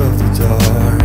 of the dark.